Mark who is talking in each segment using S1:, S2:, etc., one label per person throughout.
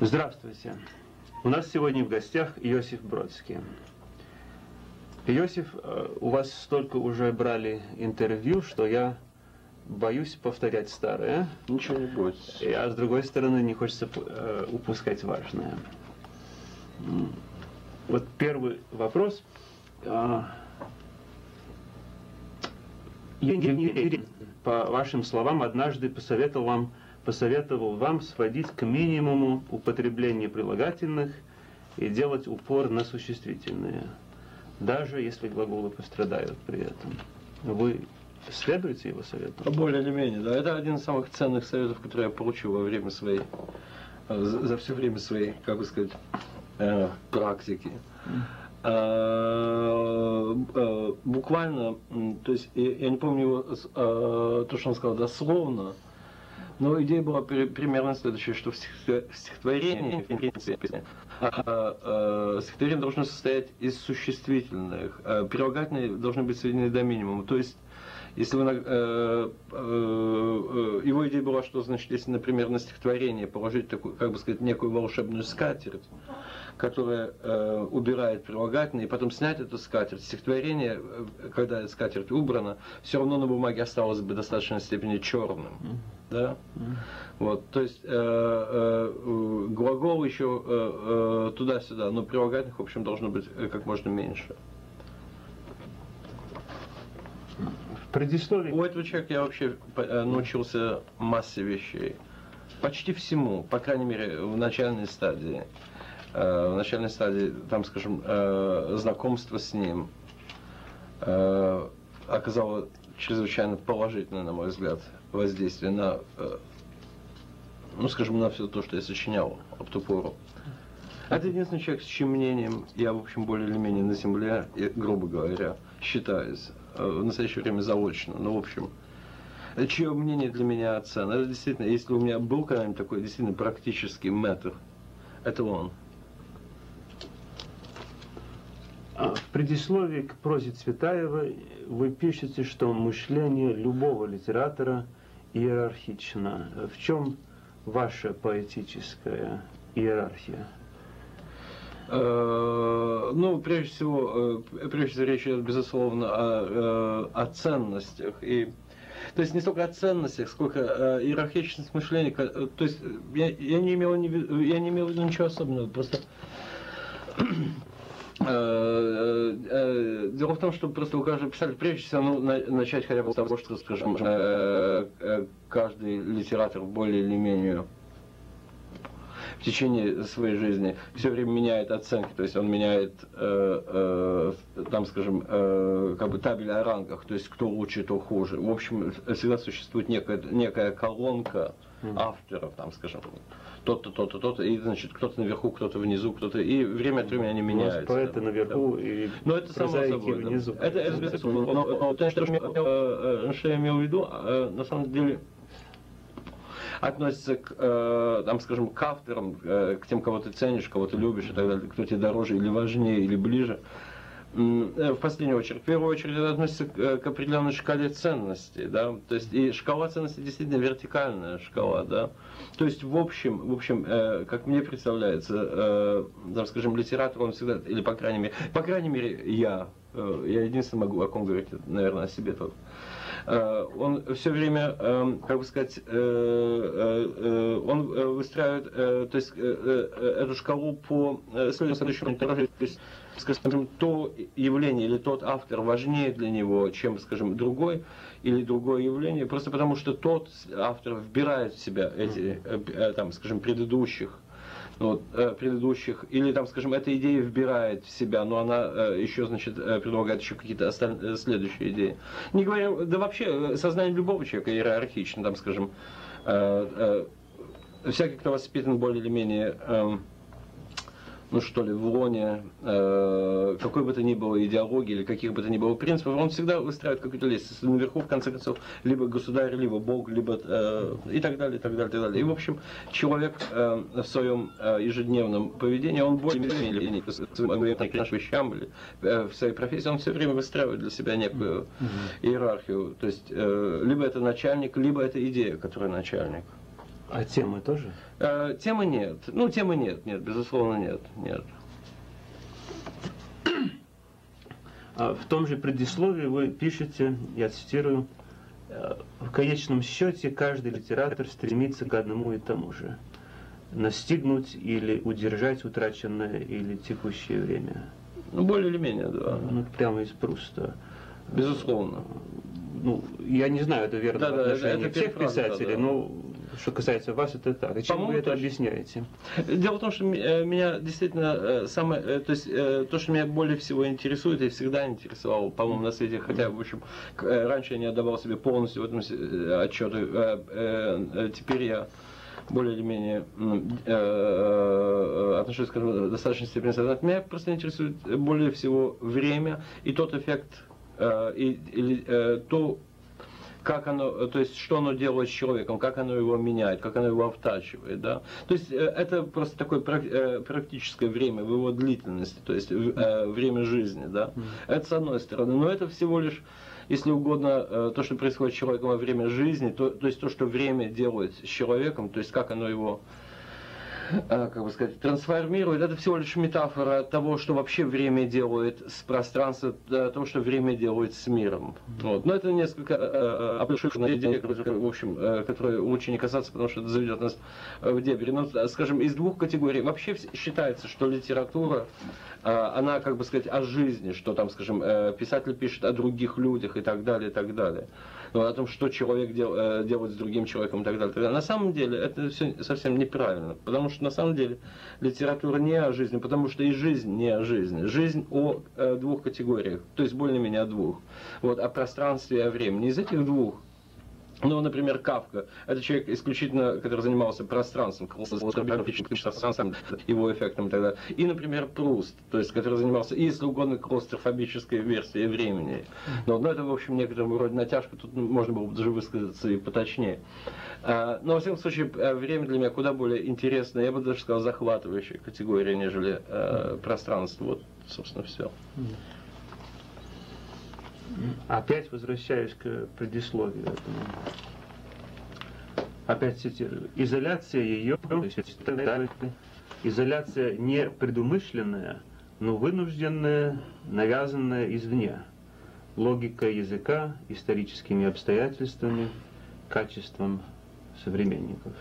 S1: Здравствуйте. У нас сегодня в гостях Иосиф Бродский. Иосиф, э, у вас столько уже брали интервью, что я боюсь повторять старое.
S2: Ничего не будет.
S1: А с другой стороны, не хочется э, упускать важное. Вот первый вопрос. А, Евгений, по вашим словам, однажды посоветовал вам, посоветовал вам сводить к минимуму употребление прилагательных и делать упор на существительные, даже если глаголы пострадают при этом. Вы следуете его совету?
S2: Более или менее, да. Это один из самых ценных советов, которые я получил во время своей, э, за все время своей, как бы сказать, э, практики. Э, э, буквально, то есть я не помню его, то, что он сказал дословно, но идея была примерно следующая, что в стихотворении, в принципе, стихотворение должно состоять из существительных, прилагательные должны быть сведены до минимума. То есть, если вы, его идея была, что, значит, если, например, на стихотворение положить такую, как бы сказать, некую волшебную скатерть, которая э, убирает прилагательные, и потом снять эту скатерть. Стихотворение, э, когда скатерть убрана, все равно на бумаге осталось бы в достаточной степени черным. Mm. Да? Mm. Вот, то есть э, э, глагол еще э, э, туда-сюда, но прилагательных, в общем, должно быть э, как можно меньше.
S1: В предисловии...
S2: У этого человека я вообще э, научился массе вещей. Почти всему, по крайней мере, в начальной стадии. Э, в начальной стадии, там, скажем, э, знакомство с ним э, оказало чрезвычайно положительное, на мой взгляд, воздействие на, ну, скажем, на все то, что я сочинял об ту пору. Это единственный человек, с чьим мнением я, в общем, более или менее на земле, грубо говоря, считаюсь. В настоящее время заочно. Но, в общем, чье мнение для меня ценно. Это действительно, если у меня был когда-нибудь такой действительно практический метр, это он.
S1: А в предисловии к прозе Цветаева вы пишете, что мышление любого литератора иерархично. В чем ваша поэтическая иерархия?
S2: Э, ну, прежде всего, э, прежде всего речь идет, безусловно, о, э, о ценностях. И, то есть не столько о ценностях, сколько иерархичность мышления. То есть я, я, не имел, я не имел ничего особенного, просто дело в том, что просто у каждого писателя, прежде всего, ну, начать хотя бы с того, что, скажем, каждый литератор более или менее в течение своей жизни все время меняет оценки, то есть он меняет, э, э, там, скажем, э, как бы табель о рангах, то есть кто лучше, кто хуже. В общем, всегда существует некая, некая колонка авторов, там, скажем, тот-то, тот-то, тот-то, и, значит, кто-то наверху, кто-то внизу, кто-то, и время от времени они меняются.
S1: поэты да, наверху да. и
S2: Но это само собой, внизу. Да. Это, это безусловно. Но, но, но то, что, что я имел в виду, на самом деле, относится к, э, там, скажем, к авторам, э, к тем, кого ты ценишь, кого ты любишь и так далее, кто тебе дороже или важнее, или ближе. Э, в последнюю очередь, в первую очередь это относится к, э, к определенной шкале ценностей, да, то есть и шкала ценностей действительно вертикальная шкала, да, то есть в общем, в общем, э, как мне представляется, э, там, скажем, литератор, он всегда, или по крайней мере, по крайней мере, я, э, я единственный могу о ком говорить, наверное, о себе только. Э, он все время, как бы сказать, он выстраивает, то есть эту шкалу по следующему, то есть, скажем, то явление или тот автор важнее для него, чем, скажем, другой или другое явление, просто потому что тот автор вбирает в себя эти, там, скажем, предыдущих. Вот, э, предыдущих, или там, скажем, эта идея вбирает в себя, но она э, еще, значит, э, предлагает еще какие-то остальные, следующие идеи. Не говоря, да вообще, сознание любого человека иерархично, там, скажем, всякий, кто воспитан более или менее эм, ну что ли, в лоне э, какой бы то ни было идеологии или каких бы то ни было принципов, он всегда выстраивает какую-то лестницу. Наверху, в конце концов, либо государь, либо Бог, либо э, и так далее, и так далее, и так далее. И, в общем, человек э, в своем э, ежедневном поведении, он более или к вещам или э, в своей профессии, он все время выстраивает для себя некую иерархию. То есть, э, либо это начальник, либо это идея, которая начальник.
S1: А темы тоже?
S2: Э, темы нет. Ну, темы нет, нет, безусловно, нет, нет.
S1: А в том же предисловии вы пишете, я цитирую, «Э, в конечном счете каждый литератор стремится к одному и тому же – настигнуть или удержать утраченное или текущее время.
S2: Ну, более или менее, да.
S1: Ну, прямо из Пруста.
S2: Безусловно.
S1: Ну, я не знаю, это верно
S2: Да,
S1: в
S2: да, это
S1: всех
S2: фраза, да,
S1: писателей,
S2: да.
S1: но что касается вас, это так. И чем вы это
S2: точно.
S1: объясняете?
S2: Дело в том, что э, меня действительно э, самое, э, то есть то, что меня более всего интересует, и всегда интересовало, по-моему, на свете, хотя, в общем, к- раньше я не отдавал себе полностью в этом отчеты, теперь я более или менее э, отношусь, скажем, в достаточной степени сознательно. Меня просто интересует более всего время и тот эффект, э, и, или э, то, как оно, то есть что оно делает с человеком, как оно его меняет, как оно его обтачивает, да. То есть э, это просто такое э, практическое время в его длительности, то есть э, время жизни, да. Это с одной стороны, но это всего лишь если угодно, э, то, что происходит с человеком во время жизни, то, то есть то, что время делает с человеком, то есть как оно его э, как бы сказать, трансформирует, это всего лишь метафора того, что вообще время делает с пространством, э, того, что время делает с миром. Вот. Но это несколько э, э, обширная идея, в общем, э, которой лучше не касаться, потому что это заведет нас э, в дебри. Но, э, скажем, из двух категорий. Вообще считается, что литература, э, она, как бы сказать, о жизни, что там, скажем, э, писатель пишет о других людях и так далее, и так далее. Ну, о том, что человек дел- э, делает с другим человеком и так далее. На самом деле это все совсем неправильно, потому что на самом деле литература не о жизни, потому что и жизнь не о жизни. Жизнь о э, двух категориях, то есть более-менее о двух. Вот, о пространстве и о времени. Из этих двух ну, например, Кавка. Это человек исключительно, который занимался пространством, его эффектом далее. И, например, Пруст, то есть, который занимался, если угодно, клаустрофобической версией времени. Но, но это, в общем, некоторым роде натяжка, тут можно было бы даже высказаться и поточнее. А, Но, во всяком случае, э, время для меня куда более интересная, я бы даже сказал, захватывающая категория, нежели э, пространство. Вот, собственно, все.
S1: Опять возвращаюсь к предисловию этому. Опять цитирую. Изоляция ее, изоляция не предумышленная, но вынужденная, навязанная извне. Логика языка, историческими обстоятельствами, качеством современников.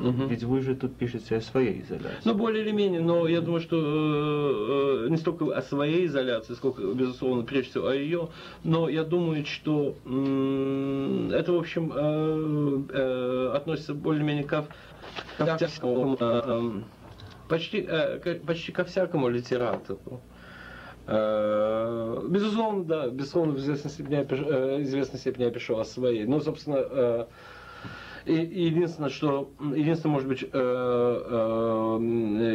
S2: Мгм.
S1: Ведь вы же тут пишете о своей изоляции.
S2: Ну, более или менее, но я думаю, что э, э, не столько о своей изоляции, сколько, безусловно, прежде всего о ее, но я думаю, что м, это, в общем, э, э, относится более-менее ко, ко всякому, э, э, почти, э, ко- почти ко всякому литератору. Э, Безусловно, да, безусловно, в известной степени, я пишу- э, известной степени я пишу о своей. Ну, собственно, э, и, единственное, что, единственное, может быть, э, э,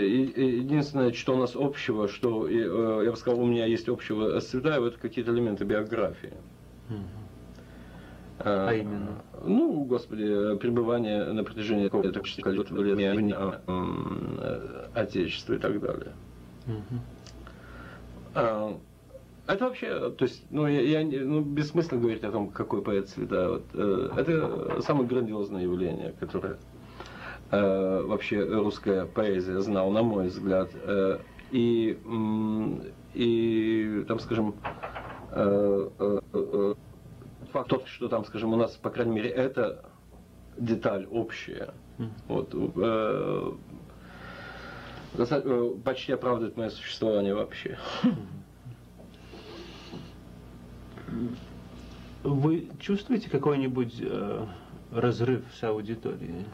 S2: и единственное, что у нас общего, что, э, я бы сказал, у меня есть общего с Цветаевой, это какие-то элементы биографии.
S1: Мгм.
S2: Э,
S1: А именно?
S2: Ну, господи, пребывание на протяжении какого-то количества лет вне э, Отечества и так далее.
S1: Мгм.
S2: А, Это вообще, то есть, ну, я, я не- ну, бессмысленно говорить о том, какой поэт цвета. Вот, э, это самое грандиозное явление, которое э, вообще русская поэзия знала, на мой взгляд. Э, и, и, там, скажем, э, э, э, факт тот, что там, скажем, у нас, по крайней мере, это деталь общая.
S1: Мгм.
S2: Вот, э, э, почти оправдывает мое существование вообще.
S1: Вы чувствуете какой-нибудь э, разрыв с аудиторией?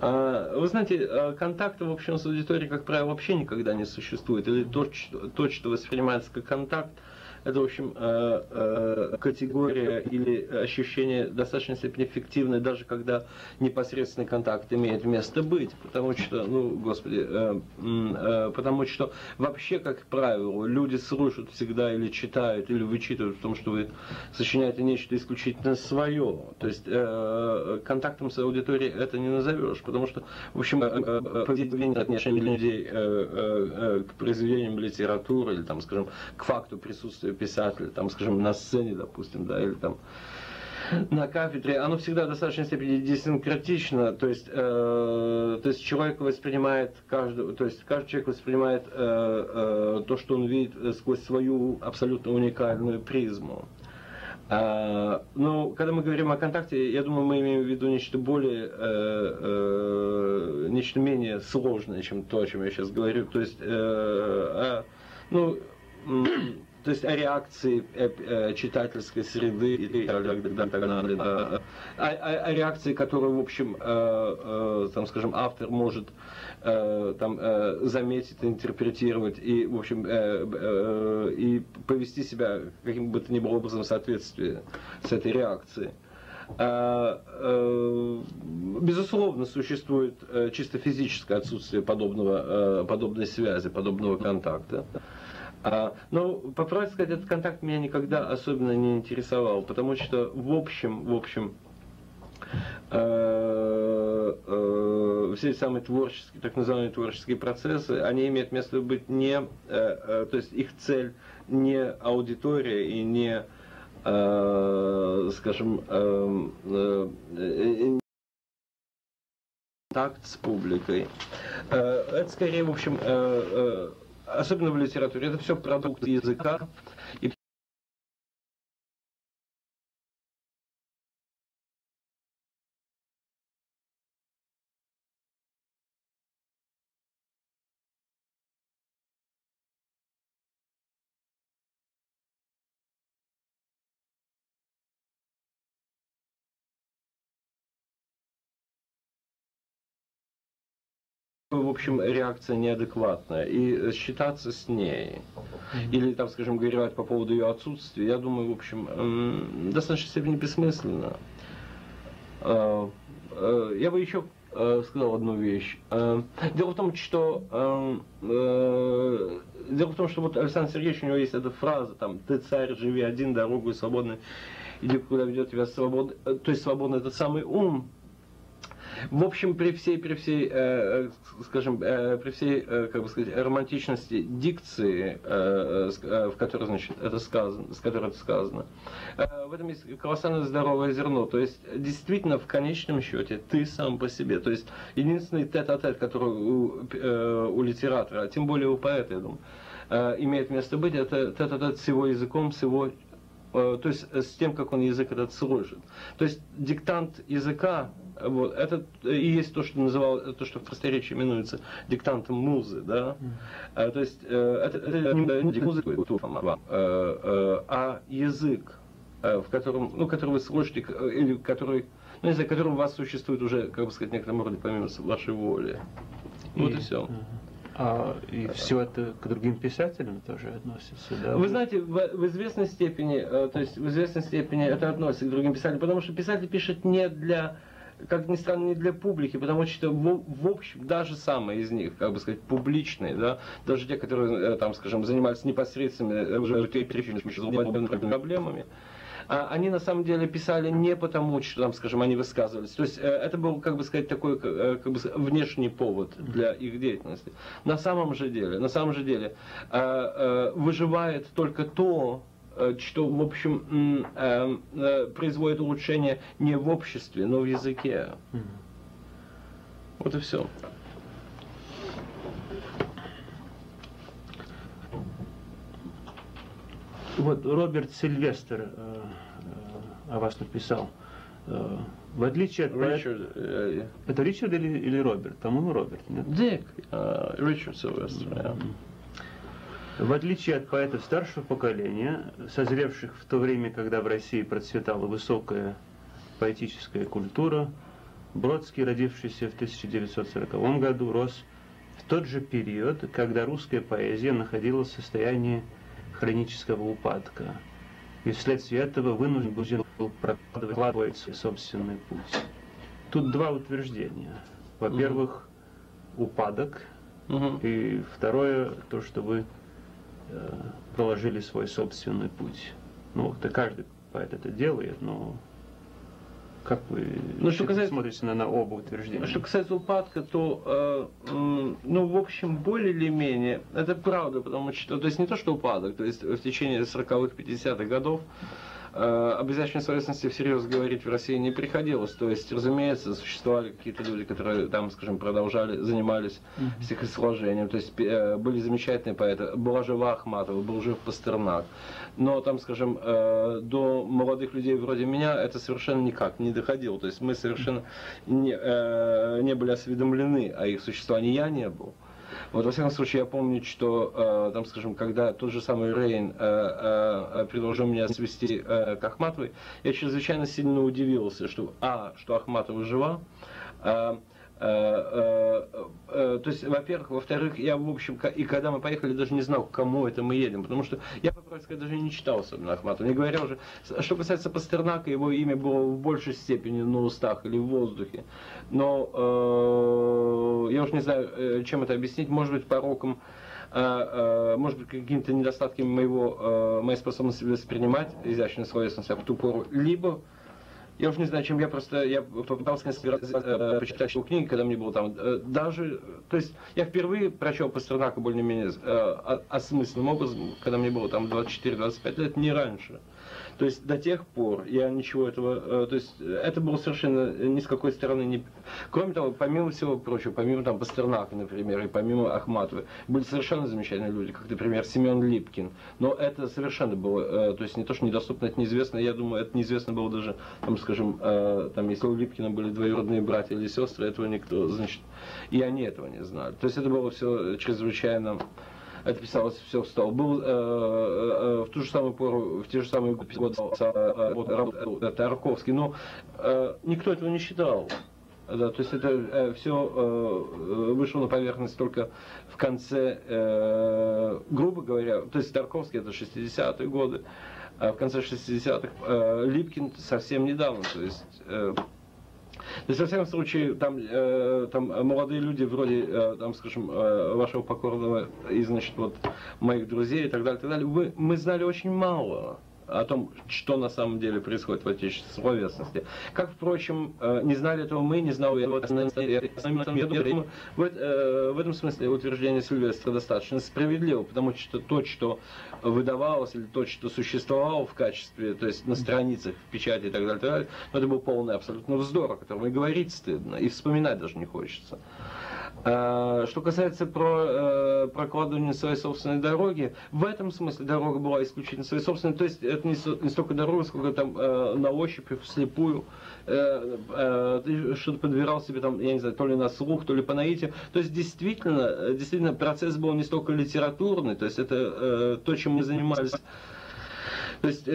S2: А, Вы знаете, а, контакта, в общем, с аудиторией, как правило, вообще никогда не существует. Или то, что воспринимается как контакт, это, в общем, э, э, категория или ощущение в достаточной степени фиктивное, даже когда непосредственный контакт имеет место быть. Потому что, ну, господи, э, потому что вообще, как правило, люди слушают всегда или читают, или вычитывают в том, что вы сочиняете нечто исключительно свое. То есть контактом с аудиторией это не назовешь, потому что, в общем, поведение отношения людей к произведениям литературы или, там, скажем, к факту присутствия писателя, там, скажем, на сцене, допустим, да, или там на кафедре, оно всегда в достаточной степени десинкратично, то есть, э, то есть человек воспринимает каждый, то есть каждый человек воспринимает э, э, то, что он видит сквозь свою абсолютно уникальную призму. А, но когда мы говорим о контакте, я думаю, мы имеем в виду нечто более, э, э, нечто менее сложное, чем то, о чем я сейчас говорю. То есть, э, э, ну, то есть о реакции э, э, читательской среды и о, о реакции, которую, в общем, э, там, скажем, автор может там, заметить, интерпретировать и, в общем, и повести себя каким бы то ни было образом в соответствии с этой реакцией. Безусловно, существует чисто физическое отсутствие подобного, подобной связи, подобного контакта. А, ну, по правде сказать, этот контакт меня никогда особенно не интересовал, потому что в общем, в общем, э, э, все самые творческие, так называемые творческие процессы, они имеют место быть не, э, э, то есть их цель не аудитория и не, э, скажем, контакт с публикой. Это скорее, в общем, особенно в литературе, это все продукт языка. Общем, реакция неадекватная, и считаться с ней, или, там, скажем, горевать по поводу ее отсутствия, я думаю, в общем, достаточно степени бессмысленно. А, а, я бы еще а, сказал одну вещь. Дело в том, что дело в том, что вот Александр Сергеевич, у него есть эта фраза, там, ты царь, живи один, дорогу свободный, иди куда ведет тебя свобода, то есть свободный этот самый ум, в общем, при всей, при всей, э, э скажем, э, при всей, э, как бы сказать, романтичности дикции, э, э, в которой, значит, это сказано, с которой это сказано, э, в этом есть колоссальное здоровое зерно. То есть, действительно, в конечном счете, ты сам по себе. То есть, единственный тет-а-тет, который у, э, у литератора, а тем более у поэта, я думаю, э, имеет место быть, это тет-а-тет с его языком, с его то есть с тем, как он язык этот слышит. То есть диктант языка вот, это и есть то, что называл, то, что в просторечии именуется диктантом музы, да. Mm. То есть э, это, это не музыка, э, а язык, в котором, ну, который вы слышите, или который, ну, не знаю, который у вас существует уже, как бы сказать, некотором роде помимо вашей воли. Вот и, и все.
S1: А и все это к другим писателям тоже относится, да?
S2: Вы знаете, в, в известной степени, то есть в известной степени это относится к другим писателям, потому что писатель пишет не для как ни странно, не для публики, потому что в, в общем, даже самые из них, как бы сказать, публичные, да, даже те, которые, э, там, скажем, занимаются непосредственно э, уже проблемами, а они на самом деле писали не потому, что там, скажем, они высказывались. То есть э, это был, как бы сказать, такой как бы, внешний повод для их деятельности. На самом же деле, на самом же деле выживает только то, что, в общем, э, э, производит улучшение не в обществе, но в языке. Вот и все.
S1: Вот Роберт Сильвестр э, э, о вас написал. Э, в отличие от Ричард, поэт... Это Ричард или, или Роберт? По-моему, Роберт,
S2: нет? Дик. Ричард Сильвестр.
S1: В отличие от поэтов старшего поколения, созревших в то время, когда в России процветала высокая поэтическая культура, Бродский, родившийся в 1940 году, рос в тот же период, когда русская поэзия находилась в состоянии хронического упадка, и вследствие этого вынужден был прокладывать свой собственный путь. Тут два утверждения. Во-первых, упадок, угу. и второе, то, что вы проложили свой собственный путь. Ну, это каждый поэт это делает, но как вы ну, что касается, смотрите на, на оба утверждения?
S2: Что касается упадка, то, э, ну, в общем, более или менее, это правда, потому что, то есть не то, что упадок, то есть в течение 40-х, 50-х годов э, об изящной словесности всерьез говорить в России не приходилось. То есть, разумеется, существовали какие-то люди, которые там, скажем, продолжали, занимались mm-hmm. стихосложением. То есть, э, были замечательные поэты. Была жива Ахматова, был жив Пастернак. Но там, скажем, э, до молодых людей вроде меня это совершенно никак не доходило. То есть, мы совершенно не, э, не были осведомлены о их существовании. Я не был. Вот, во всяком случае, я помню, что, э, там, скажем, когда тот же самый Рейн э, э, предложил меня свести э, к Ахматовой, я чрезвычайно сильно удивился, что, а, что Ахматова жива, э, Э, э, э, то есть, во-первых, во-вторых, я, в общем, и когда мы поехали, даже не знал, к кому это мы едем, потому что я, по правде сказать, даже не читал особенно Ахматова, не говоря уже, что касается Пастернака, его имя было в большей степени на устах или в воздухе, но э, я уж не знаю, чем это объяснить, может быть, пороком может быть, какими-то недостатками моего, моей способности воспринимать изящную словесность в ту пору, либо я уже не знаю, чем я просто, я попытался несколько раз э, почитать его книги, когда мне было там, э, даже, то есть я впервые прочел Пастернака более-менее э, осмысленным образом, когда мне было там 24-25 лет, не раньше. То есть до тех пор я ничего этого, э, то есть это было совершенно ни с какой стороны не... Кроме того, помимо всего прочего, помимо там Пастернака, например, и помимо Ахматовой, были совершенно замечательные люди, как, например, Семен Липкин. Но это совершенно было, э, то есть не то, что недоступно, это неизвестно, я думаю, это неизвестно было даже, там, скажем, э, там, если у Липкина были двоюродные братья или сестры, этого никто, значит, и они этого не знали. То есть это было все чрезвычайно это писалось все в стол. Был э, э, в ту же самую пору, в те же самые годы э, вот, Тарковский, но э, никто этого не считал. Да, то есть это э, все э, вышло на поверхность только в конце, э, грубо говоря, то есть Тарковский это 60-е годы, а в конце 60-х э, Липкин совсем недавно, то есть э, то есть, во всяком случае, там, э, там молодые люди вроде, э, там, скажем, э, вашего покорного и, значит, вот моих друзей и так далее, и так далее, мы, мы знали очень мало о том, что на самом деле происходит в отечественной словесности. Как, впрочем, э, не знали этого мы, не знал этого в, э, в этом смысле утверждение Сильвестра достаточно справедливо, потому что то, что выдавалось, или то, что существовало в качестве, то есть на страницах, в печати и так далее, это был полный абсолютно вздор, о котором и говорить стыдно, и вспоминать даже не хочется. Э, что касается про э, прокладывания своей собственной дороги, в этом смысле дорога была исключительно своей собственной, то есть это не, не столько дорога, сколько там э, на ощупь, вслепую, ты что-то подбирал себе там, я не знаю, то ли на слух, то ли по наитию. То есть действительно, действительно процесс был не столько литературный, то есть это то, чем мы занимались. То есть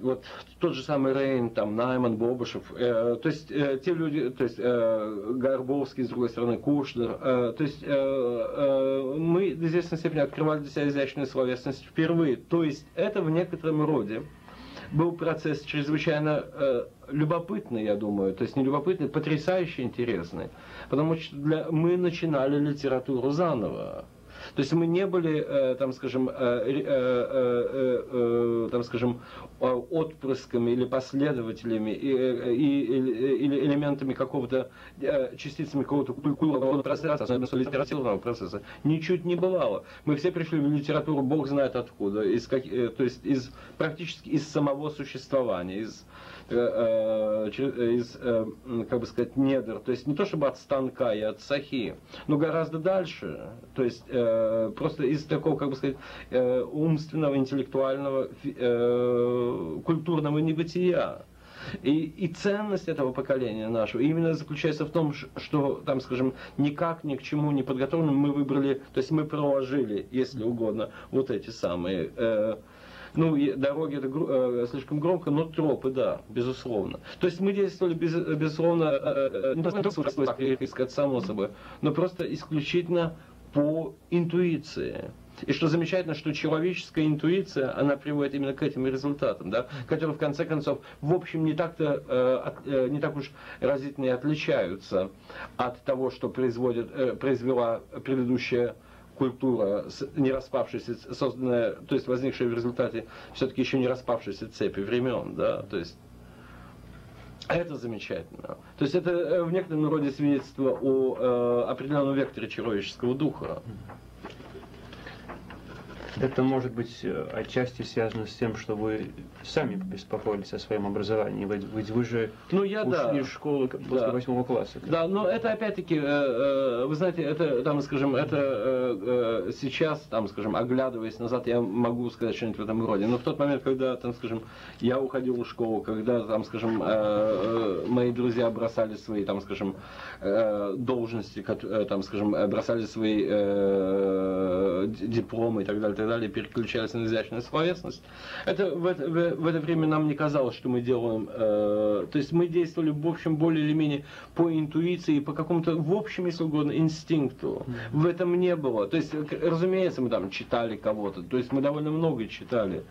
S2: вот тот же самый Рейн, там, Найман, Бобышев, э, то есть э, те люди, то есть э, Горбовский, с другой стороны, Кушнер, э, то есть э, э, мы до известной степени открывали для себя изящную словесность впервые. То есть это в некотором роде был процесс чрезвычайно э, любопытный, я думаю, то есть не любопытный, потрясающе интересный, потому что для, мы начинали литературу заново. То есть мы не были, э, там, скажем, э, э, там, скажем, отпрысками или последователями или элементами какого-то, частицами какого-то культурного процесса, особенно литературного процесса. Ничуть не бывало. Мы все пришли в литературу, Бог знает откуда, из, как, то есть из, практически из самого существования, из из, э, как бы сказать, недр, то есть не то чтобы от станка и от сахи, но гораздо дальше, то есть просто из такого, как бы сказать, умственного, интеллектуального, культурного небытия. И, и ценность этого поколения нашего именно заключается в том, что, там, скажем, никак ни к чему не подготовленным мы выбрали, то есть мы проложили, если угодно, вот эти самые э, ну, дороги это э, слишком громко, но тропы, да, безусловно. То есть мы действовали, без, безусловно, э, э, не то, сказать, само собой, но просто исключительно по интуиции. И что замечательно, что человеческая интуиция, она приводит именно к этим результатам, да, которые в конце концов, в общем, не так-то, э, э, не так уж разительно и отличаются от того, что производит, э, произвела предыдущая культура, не распавшаяся, созданная, то есть возникшая в результате все-таки еще не распавшейся цепи времен, да, то есть это замечательно. То есть это э, в некотором роде свидетельство о э, определенном векторе человеческого духа.
S1: Это может быть э, отчасти связано с тем, что вы сами беспокоились о своем образовании. Ведь, ведь вы же
S2: ну, я,
S1: ушли
S2: да.
S1: из школы после восьмого да. класса.
S2: Да, но это опять-таки, э, э, вы знаете, это, там, скажем, это сейчас, там, скажем, оглядываясь назад, я могу сказать что-нибудь в этом роде. Но в тот момент, когда, там, скажем, я уходил в школу, когда, там, скажем, мои друзья бросали свои, там, скажем, должности, там, скажем, бросали свои дипломы и так далее, так далее, переключались на изящную словесность. Это, в, в, в это время нам не казалось, что мы делаем... Э, то есть мы действовали, в общем, более или менее по интуиции, по какому-то, в общем, если угодно, инстинкту. Mm-hmm. В этом не было. То есть, разумеется, мы там читали кого-то, то есть мы довольно много читали.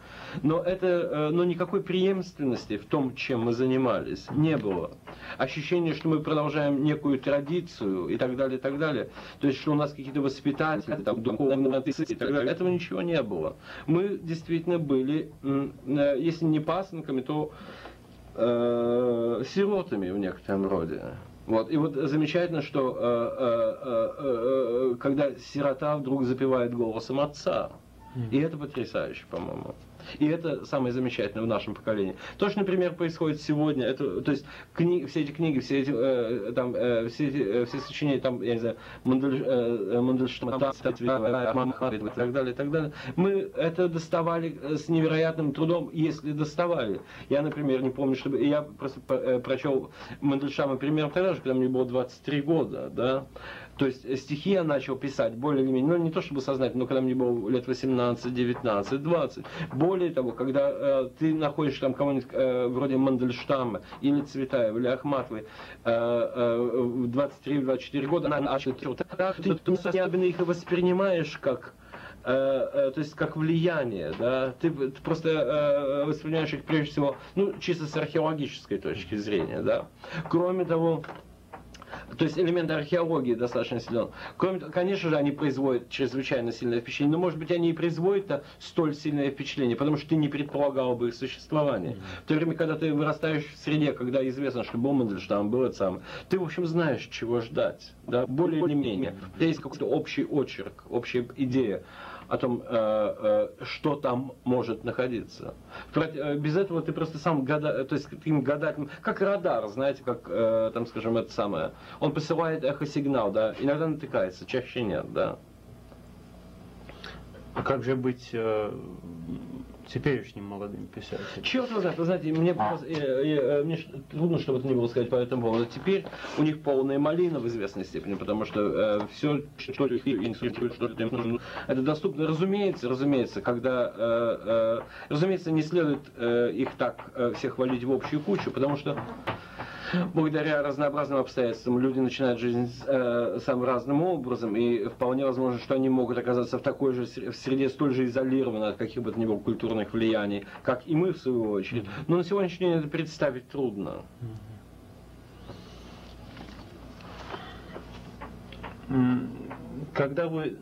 S2: Но, это, э, но никакой преемственности в том, чем мы занимались, не было. Ощущение, что мы продолжаем некую традицию и так далее, и так далее. То есть, что у нас какие-то воспитатели, там, духовные и так далее. Этого ничего не было. Мы действительно были, э, если не пасынками, то э, сиротами в некотором роде. Вот. И вот замечательно, что э, э, э, э когда сирота вдруг запевает голосом отца. И это потрясающе, по-моему. И это самое замечательное в нашем поколении. То, что, например, происходит сегодня, это, то есть кни, все эти книги, все эти, э, там, э, все, эти, э, все сочинения, там, я не знаю, Мандель, э, Мандельштама, и так далее, и так далее, мы это доставали э, с невероятным трудом, если доставали. Я, например, не помню, чтобы... Я просто э, прочел Мандельштама примерно тогда же, когда мне было 23 года, да, то есть э, стихи я начал писать более или менее, ну не то чтобы сознательно, но когда мне было лет 18, 19, 20. Более того, когда э, ты находишь там кого-нибудь э, вроде Мандельштама или Цветаева или Ахматовой э, э, в 23-24 года, она начала ты, ты, особенно их воспринимаешь как э, э, то есть как влияние, да, ты, ты просто э, воспринимаешь их прежде всего, ну, чисто с археологической точки зрения, да. Кроме того, то есть элементы археологии достаточно силен. Кроме того, конечно же, они производят чрезвычайно сильное впечатление, но, может быть, они и производят -то столь сильное впечатление, потому что ты не предполагал бы их существование. В то время, когда ты вырастаешь в среде, когда известно, что там был это самое, ты, в общем, знаешь, чего ждать, да, более или менее. У тебя есть какой-то общий очерк, общая идея о том, э, э, что там может находиться. Э, без этого ты просто сам гада, то есть таким гадателем, как радар, знаете, как там, скажем, это самое. Он посылает эхосигнал, да, иногда натыкается, чаще нет, да.
S1: А как же быть теперешним молодым писателем.
S2: Черт его знает, вы знаете, мне, а. э, э, мне трудно что-то не было сказать по этому поводу. Теперь у них полная малина в известной степени, потому что э, все, что их это доступно. Разумеется, разумеется, когда, э, э, разумеется, не следует э, их так э, всех валить в общую кучу, потому что благодаря разнообразным обстоятельствам люди начинают жизнь э, самым разным образом, и вполне возможно, что они могут оказаться в такой же в среде столь же изолированной от каких бы то ни было культурных влияний, как и мы в свою очередь. Но на сегодняшний день это представить трудно.
S1: Когда вы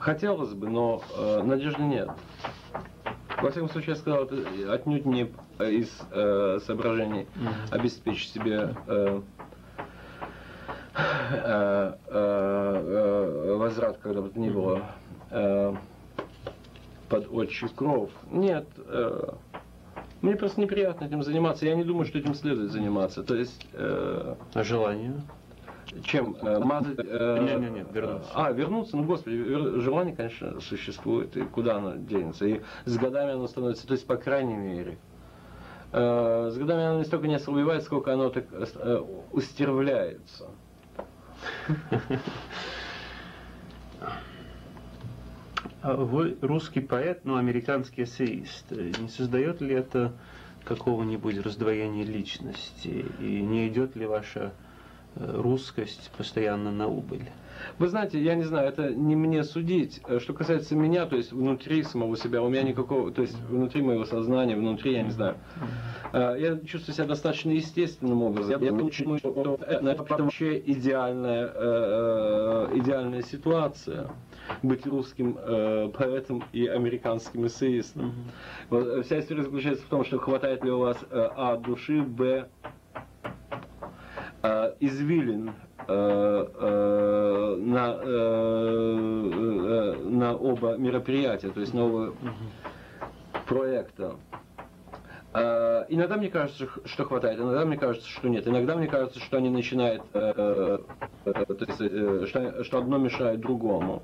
S2: хотелось бы, но э, надежды нет. Во всяком случае, я сказал, это отнюдь не из э, соображений mm-hmm. обеспечить себе э, э, э, возврат, когда бы то ни было, э, под отчий кров. Нет, э, мне просто неприятно этим заниматься. Я не думаю, что этим следует заниматься. То есть... Э,
S1: а желание?
S2: Чем э, мазать... Э, нет, нет, нет, вернуться. А, вернуться? Ну, господи, желание, конечно, существует, и куда оно денется. И с годами оно становится, то есть, по крайней мере, э, с годами оно не столько не ослабевает, сколько оно так устервляется.
S1: А вы русский поэт, но американский эссеист. Не создает ли это какого-нибудь раздвоения личности? И не идет ли ваша русскость постоянно на убыль?
S2: Вы знаете, я не знаю, это не мне судить. Э, что касается меня, то есть внутри самого себя, у меня никакого, то есть внутри моего сознания, внутри, я не знаю. Э, я чувствую себя достаточно естественным образом. Я думаю, что это вообще идеальная, э, идеальная ситуация быть русским поэтом и американским эссеистом. Вот, вся история заключается в том, что хватает ли у вас а души, б извилин Э, э, на, э, на оба мероприятия, то есть оба проекта. Иногда мне кажется, что хватает, иногда мне кажется, что нет. Иногда мне кажется, что они начинают, то есть, что одно мешает другому.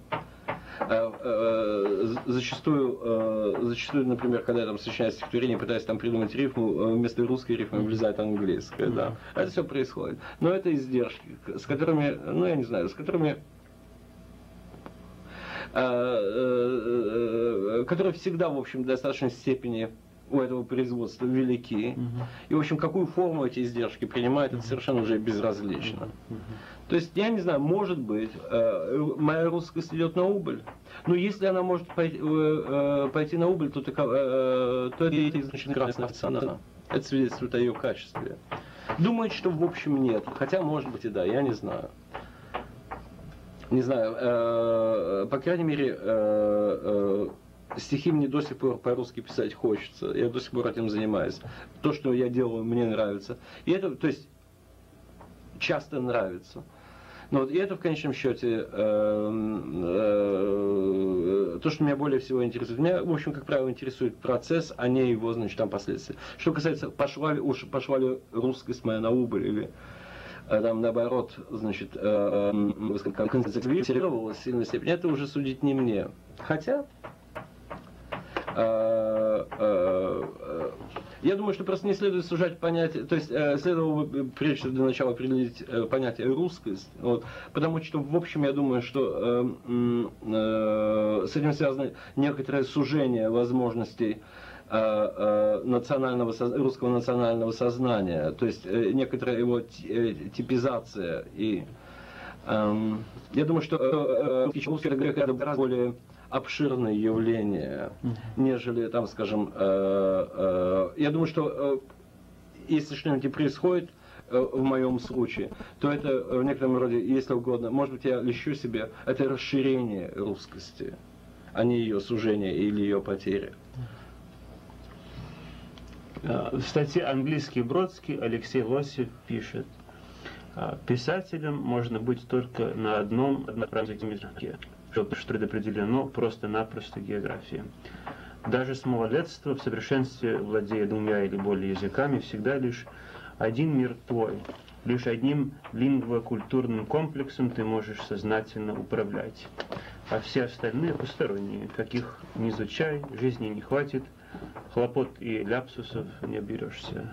S2: Э, э, зачастую, э, зачастую, например, когда я там сочиняю стихотворение, пытаюсь там придумать рифму, вместо русской рифмы влезает английская, да. Это все происходит. Но это издержки, с которыми, ну я не знаю, с которыми которые всегда, в общем, в достаточной степени у этого производства велики. И, в общем, какую форму эти издержки принимают, это совершенно уже безразлично. То есть, я не знаю, может быть, э, моя русскость идет на убыль. Но если она может пойти, э, пойти на убыль, то, то, э, то это значит красная цена. Это свидетельствует о ее качестве. Думаю, что в общем нет. Хотя, может быть и да, я не знаю. Не знаю, э, по крайней мере, э, э, стихи мне до сих пор по-русски писать хочется. Я до сих пор этим занимаюсь. То, что я делаю, мне нравится. И это, то есть, часто нравится. Но вот и это в конечном счете э, э, то, что меня более всего интересует. Меня, в общем, как правило, интересует процесс, а не его, значит, там последствия. Что касается, пошла ли, уж, пошла ли русскость моя на убыль или э, там наоборот, значит, э, э, концентрировалась в сильной степени, это уже судить не мне. Хотя, я думаю, что просто не следует сужать понятие, то есть э, следовало бы прежде для начала определить э, понятие русскость, вот, потому что в общем я думаю, что э, э, с этим связано некоторое сужение возможностей э, э, национального, русского национального сознания, то есть некоторая его типизация и эм, я думаю, что русский это гораздо более обширное явление, нежели там, скажем, э, э, я думаю, что э, если что-нибудь происходит в моем случае, то это в некотором роде, если угодно, может быть, я лещу себе, это расширение русскости, а не ее сужение или ее потеря.
S1: В статье «Английский Бродский» Алексей Лосев пишет, писателем можно быть только на одном одноправном языке предопределено просто-напросто географией. Даже с малолетства в совершенстве, владея двумя или более языками, всегда лишь один мир твой, лишь одним лингвокультурным комплексом ты можешь сознательно управлять. А все остальные посторонние, каких не изучай, жизни не хватит, хлопот и ляпсусов не оберешься.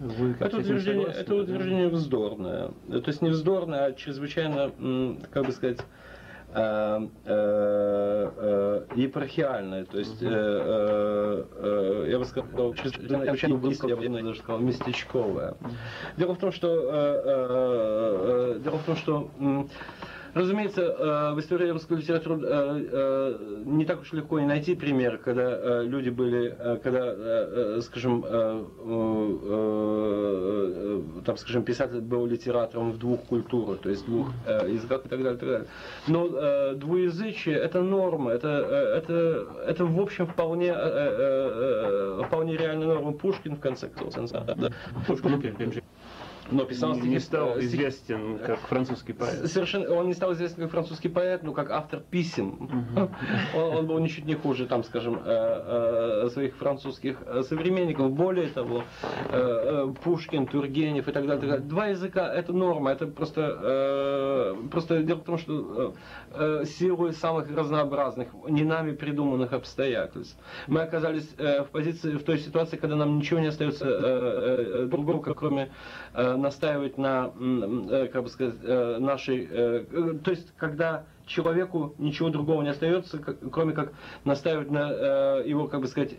S2: Вы это, утверждение, это утверждение вздорное. То есть не вздорное, а чрезвычайно, как бы сказать, епархиальное, то есть, э, э, э, я бы сказал, близко, я бы даже сказал, местечковое. Дело в том, что, э, э, э, дело в том, что э, Разумеется, э, в истории русской литературы э, э, не так уж легко и найти пример, когда люди были, когда, скажем, там, скажем, писатель был литератором в двух культурах, то есть двух языках и так далее, и так далее. Но двуязычие это норма, это, это, это в общем вполне, вполне реальная норма. Пушкин в конце концов. Пушкин
S1: но писал стихи. Не стал стих... известен как французский поэт.
S2: Совершенно, он не стал известен как французский поэт, но как автор писем. Он, он был ничуть не хуже, там, скажем, э, э, своих французских э, современников. Более того, Пушкин, Тургенев и так далее. Так далее. Два языка это норма, это просто, просто дело в том, что силой самых разнообразных, не нами придуманных обстоятельств. Мы оказались в позиции, в той ситуации, когда нам ничего не остается другого, как кроме настаивать на, э, как бы сказать, э, нашей, э, то есть когда человеку ничего другого не остается, кроме как настаивать на его, как бы сказать,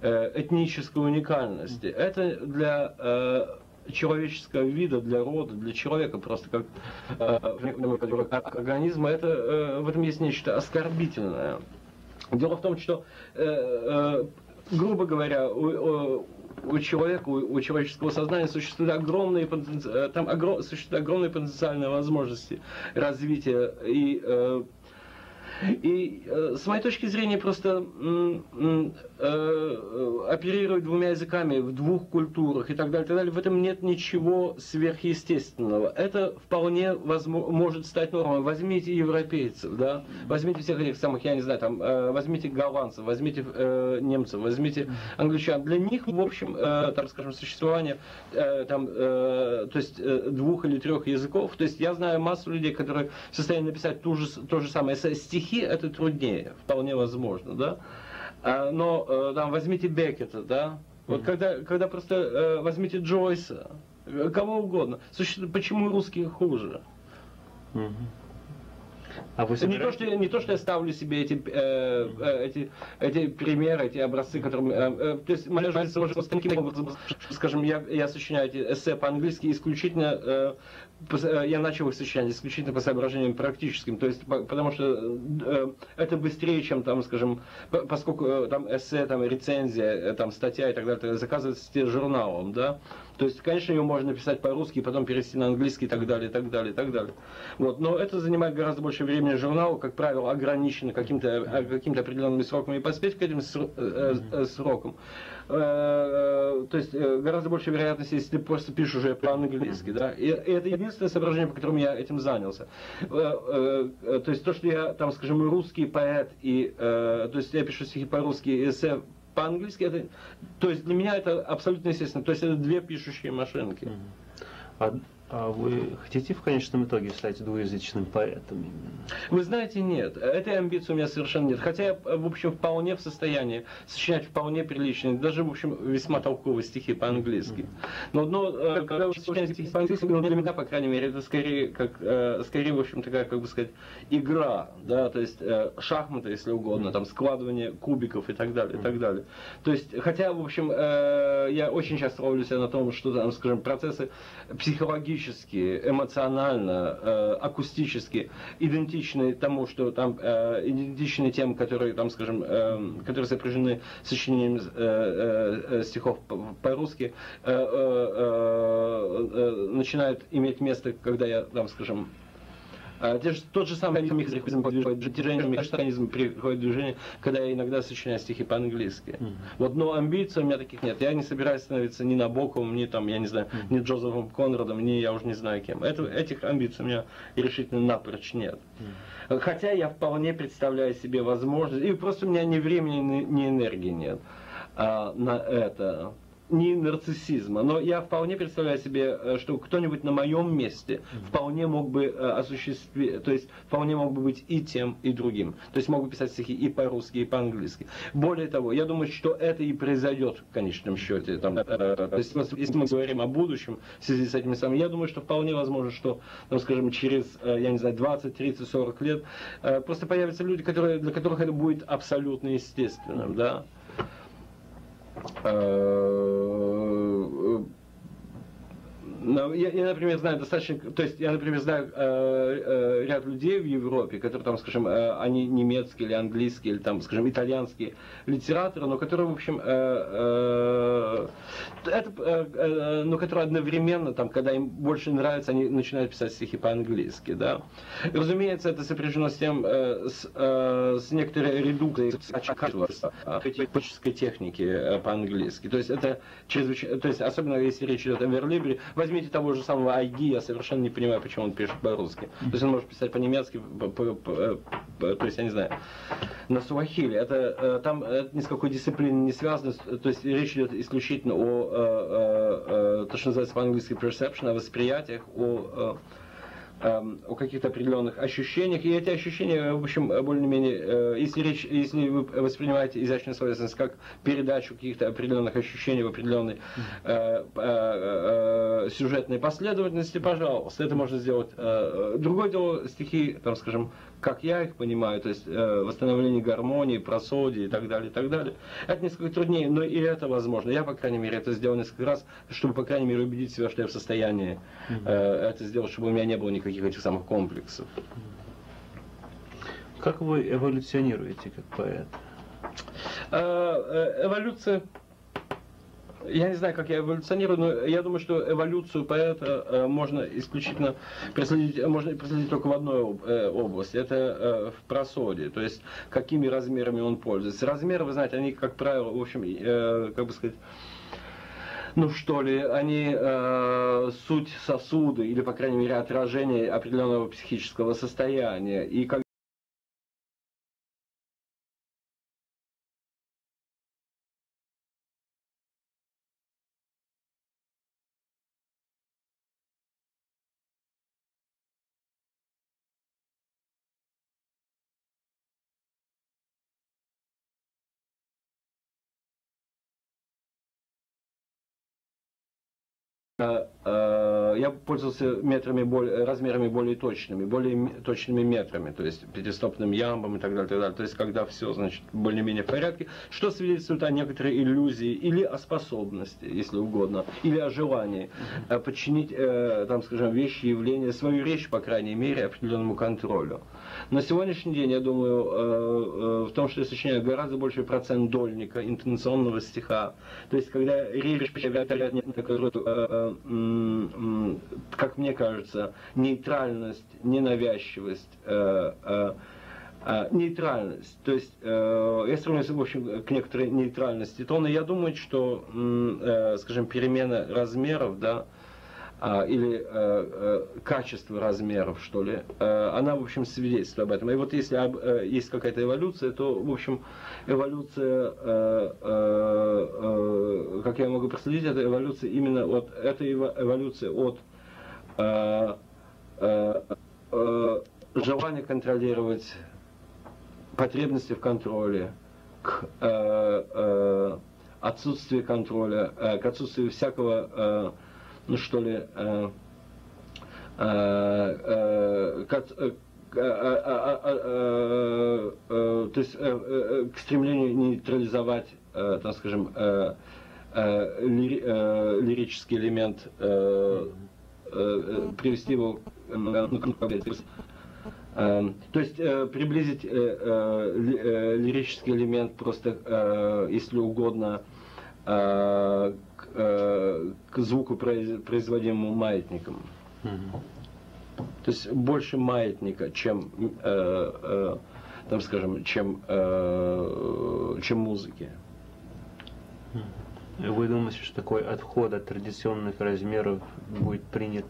S2: э, этнической уникальности. Это для э, человеческого вида, для рода, для человека, просто как э, организма, это, э, в этом есть нечто оскорбительное. Дело в том, что, э, э, грубо говоря, у, у человека, у, у человеческого сознания существуют огромные, э, там огром, существуют огромные потенциальные возможности развития и э, и э, с моей точки зрения просто э, э, оперировать двумя языками в двух культурах и так далее, и так далее, в этом нет ничего сверхъестественного. Это вполне возможно, может стать нормой. Возьмите европейцев, да, возьмите всех этих самых, я не знаю, там, э, возьмите голландцев, возьмите э, немцев, возьмите англичан. Для них, в общем, э, там, скажем, существование э, там, э, то есть э, двух или трех языков, то есть я знаю массу людей, которые в состоянии написать ту же, то же самое стихи, это труднее, вполне возможно, да. А, но э, там возьмите Беккета, да. Вот когда, когда просто э, возьмите Джойса, э, кого угодно. Почему русские хуже? Mm-hmm. А вы собираете... не, то, что, не то, что я ставлю себе эти, э, э, эти, эти примеры, эти образцы, которыми... Э, э, то есть моя жизнь сложилась таким образом, скажем, я, я сочиняю эти эссе по-английски исключительно... Э, э, я начал их сочинять исключительно по соображениям практическим, то есть потому что э, это быстрее, чем там, скажем, поскольку э, там эссе, там рецензия, э, там статья и так далее, заказывается журналом, да, то есть, конечно, ее можно написать по-русски, потом перевести на английский и так далее, и так далее, и так далее. Вот. Но это занимает гораздо больше времени журналу, как правило, ограничено каким-то э, каким определенными сроками и поспеть к этим э, э, срокам. То есть гораздо больше вероятности, если ты просто пишешь уже по-английски. Да? И это единственное соображение, по которому я этим занялся. То есть то, что я, там, скажем, русский поэт, и, то есть я пишу стихи по-русски, эссе по-английски это, то есть для меня это абсолютно естественно. То есть это две пишущие машинки.
S1: А а вы хотите в конечном итоге стать двуязычным поэтом именно?
S2: Вы знаете, нет. Этой амбиции у меня совершенно нет. Хотя я, в общем, вполне в состоянии сочинять вполне приличные, даже, в общем, весьма толковые стихи по-английски. Но, но э, когда вы сочиняете стихи по-английски, ну, для меня, по крайней мере, это скорее, как, э, скорее, в общем, такая, как бы сказать, игра, да, то есть э, шахматы, если угодно, там, складывание кубиков и так далее, и так далее. То есть, хотя, в общем, я очень часто ловлю себя на том, что, там, скажем, процессы психологические физически, эмоционально, э, акустически идентичны тому, что там э, идентичны тем, которые там, скажем, э, которые сопряжены сочинением э, э, стихов по-русски, э, э, э, начинают иметь место, когда я там, скажем, а, тот же самый механизм движения, механизм приходит движение, когда я иногда сочиняю стихи по-английски. Mm-hmm. Вот, но амбиций у меня таких нет. Я не собираюсь становиться ни Набоковым, ни там, я не знаю, mm-hmm. ни Джозефом Конрадом, ни я уже не знаю кем. Это, этих амбиций у меня решительно напрочь нет. Mm-hmm. Хотя я вполне представляю себе возможность, и просто у меня ни времени, ни, ни энергии нет а, на это не нарциссизма, но я вполне представляю себе, э, что кто-нибудь на моем месте вполне мог бы э, осуществить, то есть вполне мог бы быть и тем, и другим. То есть мог бы писать стихи и по-русски, и по-английски. Более того, я думаю, что это и произойдет в конечном счете. Там, э, то есть, если мы говорим о будущем в связи с этими самыми, я думаю, что вполне возможно, что, ну, скажем, через, я не знаю, 20, 30, 40 лет просто появятся люди, которые, для которых это будет абсолютно естественным, да. Э, я, я, например, знаю достаточно, то есть я, например, знаю э, э, ряд людей в Европе, которые там, скажем, э, они немецкие или английские, или там, скажем, итальянские литераторы, но которые, в общем, э, э, это, э, э, но которые одновременно, там, когда им больше нравится, они начинают писать стихи по-английски, да. Разумеется, это сопряжено с тем, э, с, э, с некоторой редукцией политической техники э, по-английски. То есть это чрезвычайно, то есть особенно если речь идет о Верлибре, возьмите того же самого Айги, я совершенно не понимаю, почему он пишет по-русски. То есть он может писать по-немецки, то есть я не знаю, на суахили. Это э, там это ни с какой дисциплиной не связано, то есть речь идет исключительно о, о, о, о то, что называется по-английски perception, о восприятиях, о, Эм, о каких-то определенных ощущениях, и эти ощущения, в общем, более-менее, э, если речь, если вы воспринимаете изящную словесность как передачу каких-то определенных ощущений в определенной э, э, сюжетной последовательности, пожалуйста, это можно сделать. Другое дело стихи, там, скажем, как я их понимаю, то есть э, восстановление гармонии, просодии и так далее, и так далее. Это несколько труднее, но и это возможно. Я, по крайней мере, это сделал несколько раз, чтобы, по крайней мере, убедить себя, что я в состоянии э, это сделать, чтобы у меня не было никаких этих самых комплексов.
S1: Как вы эволюционируете как поэт?
S2: Э, э эволюция я не знаю, как я эволюционирую, но я думаю, что эволюцию поэта э, можно исключительно проследить, можно проследить только в одной э, области. Это э, в просоде, то есть какими размерами он пользуется. Размеры, вы знаете, они, как правило, в общем, как бы сказать, ну что ли, они э, суть сосуды или, по крайней мере, отражение определенного психического состояния. И как я пользовался метрами размерами более точными, более точными метрами, то есть пятистопным ямбом и так далее, так далее. То есть когда все, значит, более-менее в порядке, что свидетельствует о некоторой иллюзии или о способности, если угодно, или о желании э, подчинить, там, скажем, вещи, явления, свою речь, по крайней мере, определенному контролю. На сегодняшний день, я думаю, в том, что я сочиняю гораздо больший процент дольника, интонационного стиха. То есть, когда речь появляется какую-то как мне кажется, нейтральность, ненавязчивость, э, э, э, нейтральность. То есть я стремлюсь, в общем, к некоторой нейтральности тона. Я думаю, что, скажем, перемена размеров, да, или э, качество размеров, что ли, э, она, в общем, свидетельствует об этом. И вот если э, есть какая-то эволюция, то, в общем, эволюция, э, э, э, как я могу проследить, это эволюция именно от, это эволюция от э, э, э, желания контролировать потребности в контроле, к э, э, отсутствию контроля, э, к отсутствию всякого э, ну что ли, э, э, э, э, э, э, то есть к стремлению нейтрализовать, так скажем, лирический элемент, привести его ну, то есть приблизить лирический элемент просто, если угодно, Э, к звуку, производимому маятником. Угу. То есть больше маятника, чем, э, э, там, скажем, чем, э, чем музыки.
S1: Вы думаете, что такой отход от традиционных размеров будет принят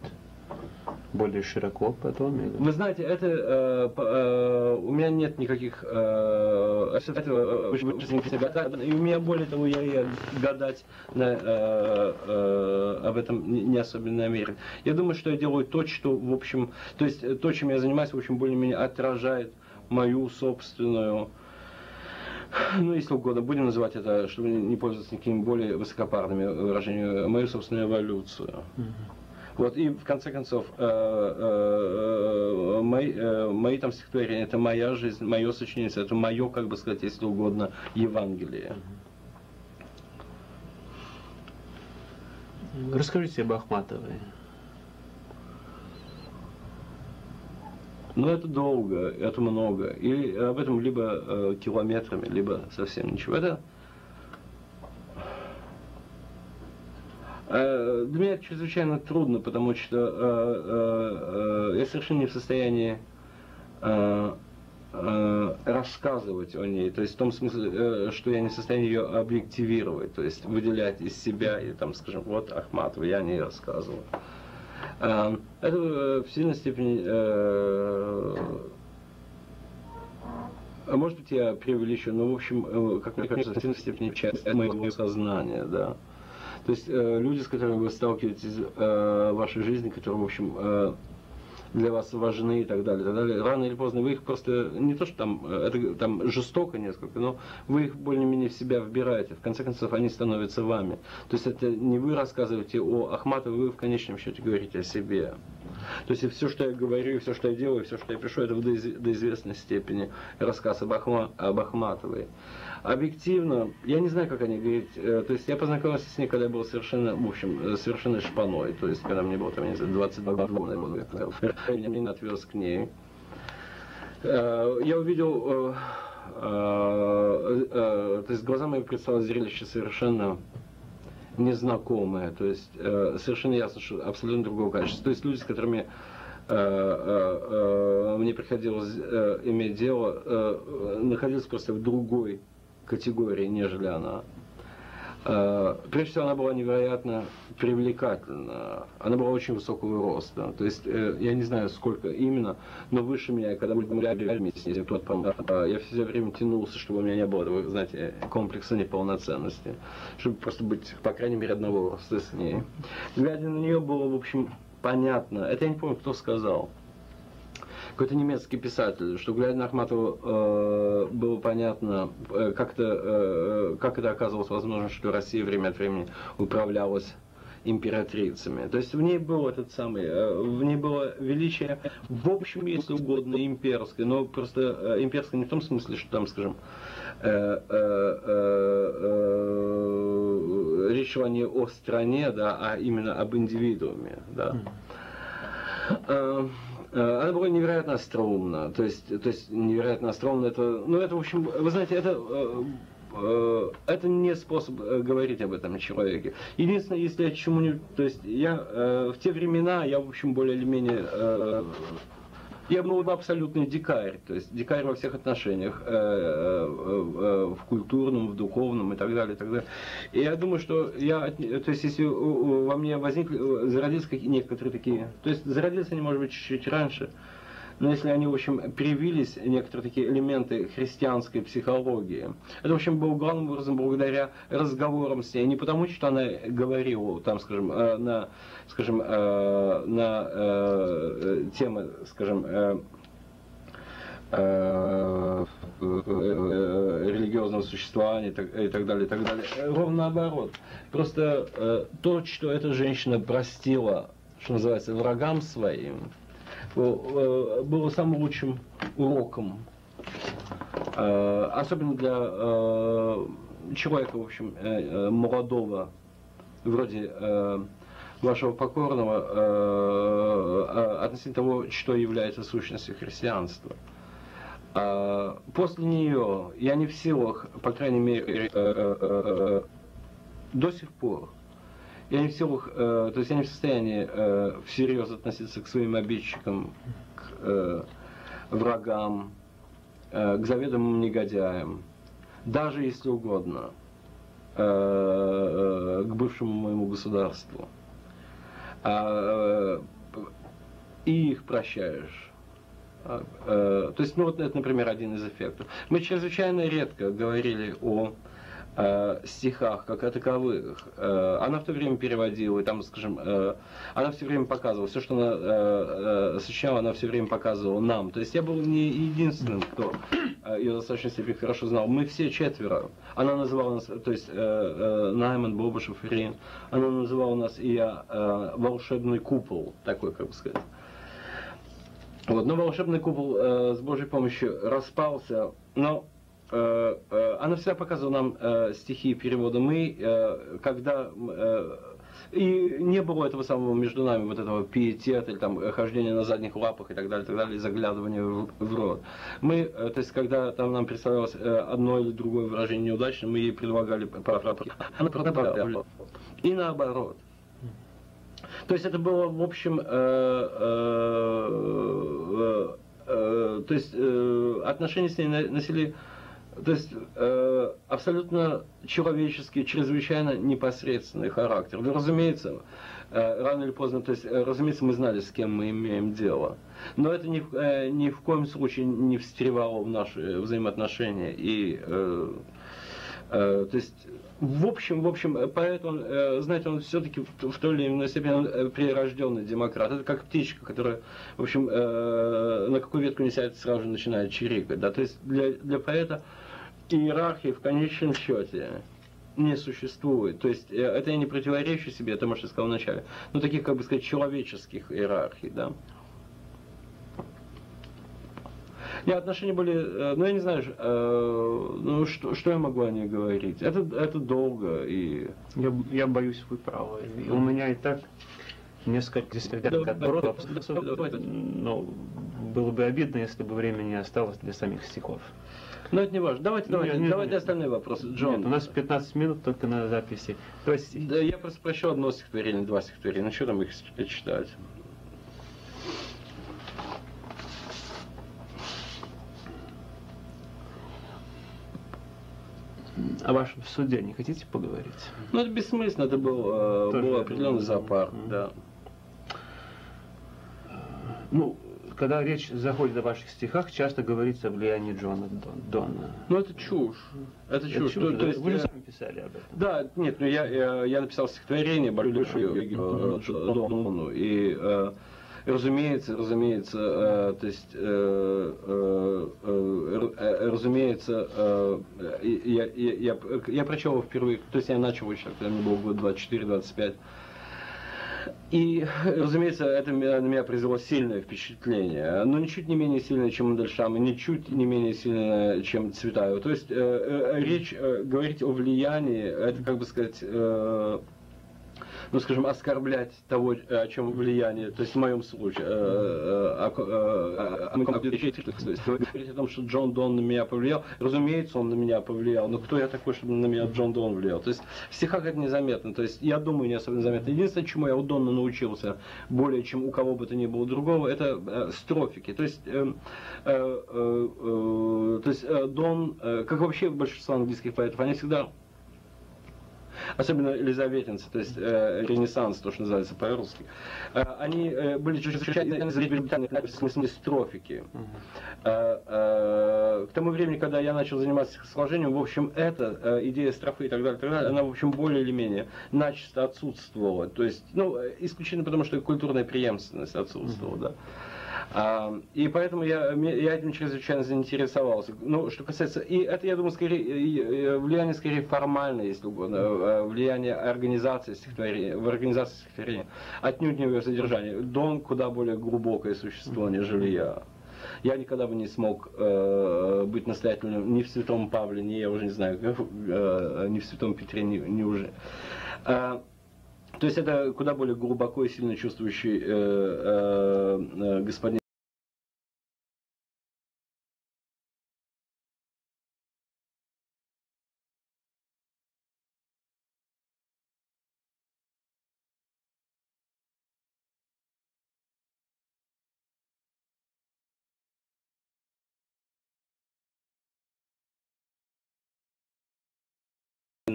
S1: более широко потом? Или?
S2: Вы знаете, это э, э, у меня нет никаких э, этого, э, и у меня более того, я, я гадать на, э, э, об этом не, особенно намерен. Я думаю, что я делаю то, что, в общем, то есть то, чем я занимаюсь, в общем, более-менее отражает мою собственную ну, если угодно, будем называть это, чтобы не пользоваться никакими более высокопарными выражениями, мою собственную эволюцию. Uh-huh. Вот, и в конце концов, э, э, э, мои, э, мои там стихотворения, это моя жизнь, мое сочинение, это мое, как бы сказать, если угодно, Евангелие.
S1: Расскажите об Ахматовой.
S2: Ну, это долго, это много. И об этом либо э, километрами, либо совсем ничего. Это для меня это чрезвычайно трудно, потому что э, э, я совершенно не в состоянии рассказывать о ней, то есть в том смысле, что я не в состоянии ее объективировать, то есть выделять из себя и там, скажем, вот Ахматова, я о ней рассказываю. Это в сильной степени, может быть, я преувеличу, но в общем, как мне кажется, в сильной степени часть моего сознания, да. То есть э, люди, с которыми вы сталкиваетесь э, в вашей жизни, которые, в общем, э, для вас важны и так далее, и так далее. Рано или поздно вы их просто, не то что там, это там жестоко несколько, но вы их более-менее в себя вбираете. В конце концов, они становятся вами. То есть это не вы рассказываете о Ахматове, вы в конечном счете говорите о себе. То есть все, что я говорю, все, что я делаю, все, что я пишу, это до, до известной степени рассказ об, Ахма, об Ахматовой объективно, я не знаю, как они говорят, э, то есть я познакомился с ней, когда я был совершенно, в общем, э, совершенно шпаной, то есть когда мне было, там, не знаю, 22 года, я меня отвез к ней. Э, я увидел, то есть глаза мои предстало зрелище совершенно незнакомое, то есть совершенно ясно, что абсолютно другого качества. То есть люди, с которыми мне приходилось иметь дело, находились просто в другой категории, нежели она. Э, прежде всего, она была невероятно привлекательна. Она была очень высокого роста. То есть, э, я не знаю, сколько именно, но выше меня, когда мы вместе, э, я все время тянулся, чтобы у меня не было, знаете, комплекса неполноценности. Чтобы просто быть, по крайней мере, одного роста с ней. Глядя на нее было, в общем, понятно. Это я не помню, кто сказал какой-то немецкий писатель, что глядя на Ахматову э, было понятно, э, как, это, э, как это оказывалось возможно, что Россия время от времени управлялась императрицами. То есть в ней был этот самый, э, в ней было величие, в общем, если угодно, имперское, но просто э, имперское не в том смысле, что там, скажем, э, речь шла не о стране, да, а именно об индивидууме, да. Э, она была невероятно остроумна, то есть, то есть невероятно остроумна, это, ну это, в общем, вы знаете, это, э, э, это не способ говорить об этом человеке. Единственное, если я чему-нибудь, то есть я в те времена, я, в общем, более или менее я был абсолютный дикарь, то есть дикарь во всех отношениях, э, э, э, в культурном, в духовном и так далее, и так далее. И я думаю, что я, то есть если во мне возникли, зародились какие некоторые такие, то есть зародились они, может быть, чуть-чуть раньше, но если они, в общем, привились некоторые такие элементы христианской психологии, это, в общем, было главным образом благодаря разговорам с ней, не потому, что она говорила, там, скажем, на скажем, э, на э, темы, скажем, э, религиозного существования и так, и так далее, и так далее. Ровно наоборот. Просто то, что эта женщина простила, что называется, врагам своим, было самым лучшим уроком. Особенно для человека, в общем, молодого, вроде вашего покорного э, э, относительно того, что является сущностью христианства. После нее я не в силах, по крайней мере, э, до сих пор, я не в силах, то есть я не в состоянии всерьез относиться к своим обидчикам, к врагам, к заведомым негодяям, даже если угодно, к бывшему моему государству а, э, и их прощаешь. А, э, то есть, ну вот это, например, один из эффектов. Мы чрезвычайно редко говорили о э, стихах как о таковых. Э, она в то время переводила, и там, скажем, э, она все время показывала, все, что она э, сочиняла, она все время показывала нам. То есть я был не единственным, кто ее достаточно себе хорошо знал. Мы все четверо. Она называла нас, то есть э, э, Найман, Бобышев, Рин, она называла нас и я волшебный купол, такой, как бы сказать. Вот, но волшебный купол э, с Божьей помощью распался, но она всегда показывала нам э, стихи перевода. Мы, когда и не было этого самого между нами, вот этого пиетета, или там хождения на задних лапах и так далее, и так далее, заглядывания в, в рот. Мы, то есть, когда там нам представлялось одно или другое выражение неудачным, мы ей предлагали поправки. Она поправляла. И наоборот. То есть это было, в общем, э, э, э, то есть отношения с ней носили то есть э, абсолютно человеческий, чрезвычайно непосредственный характер. Ну, разумеется, э, рано или поздно, то есть, э, разумеется, мы знали, с кем мы имеем дело. Но это ни, э, ни в коем случае не встревало в наши взаимоотношения. И, то есть, в общем, в общем, поэт, он, знаете, он все-таки в, той или иной степени прирожденный демократ. Это как птичка, которая, в общем, на какую ветку не сядет, сразу же начинает чирикать. Да? То есть для, для поэта иерархии в конечном счете не существует. То есть это я не противоречу себе тому, что я сказал вначале, но таких, как бы сказать, человеческих иерархий. Да? Нет, отношения были, э, ну я не знаю, э, ну что, что я могу о них говорить? Это, это долго и...
S1: Я, я боюсь, вы правы. И у меня и так несколько десятилетий отборотов, но было бы обидно, если бы времени не осталось для самих стихов.
S2: Но это не важно. Давайте, давайте, нет, давайте нет, остальные вопросы. Джон. Нет,
S1: у нас 15 минут только на записи.
S2: То есть... Да, я просто прощу одно стихотворение, два стихотворения. Ну что там их читать?
S1: о вашем суде не хотите поговорить?
S2: Ну, это бессмысленно, это был, э, был определенный зоопарк, mm-hmm. да.
S1: Ну, когда речь заходит о ваших стихах, часто говорится о влиянии Джона Дона.
S2: Ну, это чушь. Это, это чушь. чушь.
S1: То, то есть, Вы же сами писали об этом.
S2: Да, нет, ну я, я, я написал стихотворение большое Дону, и э, разумеется, разумеется, э, то есть, э, э, э, э разумеется, э, я, я, я, я прочел его впервые, то есть я начал еще, когда мне было год 24-25. И, разумеется, это на меня произвело сильное впечатление, но ничуть не менее сильное, чем Мандельштам, и ничуть не менее сильное, чем Цветаева. То есть э, э, речь, э, говорить о влиянии, это, как бы сказать, э, ну, скажем, оскорблять того, о чем влияние, то есть в моем случае, э, э, э, то есть говорить о том, что Джон Дон на меня повлиял, разумеется, он на меня повлиял, но кто я такой, чтобы на меня Джон Дон влиял? То есть в стихах это незаметно, то есть я думаю, не особенно заметно. Единственное, чему я у Дона научился более, чем у кого бы то ни было другого, это строфики, то есть, то есть Дон, как вообще большинство английских поэтов, они всегда особенно елизаветинцы, то есть э, ренессанс, то, что называется по-русски, э, они э, были чрезвычайно изобретательны в смысле строфики. Э, э, к тому времени, когда я начал заниматься сложением, в общем, эта э, идея строфы и так далее, так далее, она, в общем, более или менее начисто отсутствовала. То есть, ну, исключительно потому, что культурная преемственность отсутствовала, да. А, и поэтому я, я этим чрезвычайно заинтересовался. Ну, что касается, и это, я думаю, скорее, влияние скорее формальное, если угодно, э, влияние организации стихотворения, в организации стихотворения, отнюдь не в ее содержании. Дон куда более глубокое существо, нежели я. Я никогда бы не смог э, быть настоятельным ни в Святом Павле, ни, я уже не знаю, э, ни в Святом Петре, ни, ни уже. Э, то есть это куда более глубоко и сильно чувствующий э, э, э господин.